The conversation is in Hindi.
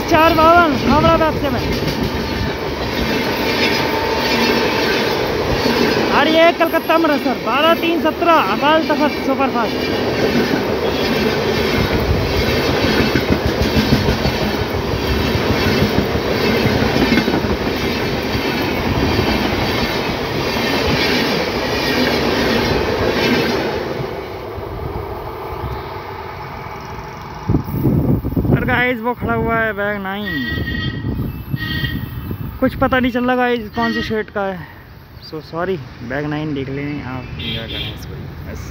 चार बावन बैग से में। और ये कलकत्ता में सर। बारह, तीन, सत्रह अकाल तखत सुपर गाइस वो खड़ा हुआ है बैग नाइन। कुछ पता नहीं चल रहा गाइस कौन से शेड का है। सो सॉरी बैग नाइन देख लें आप। इंजॉय करें इसको बस।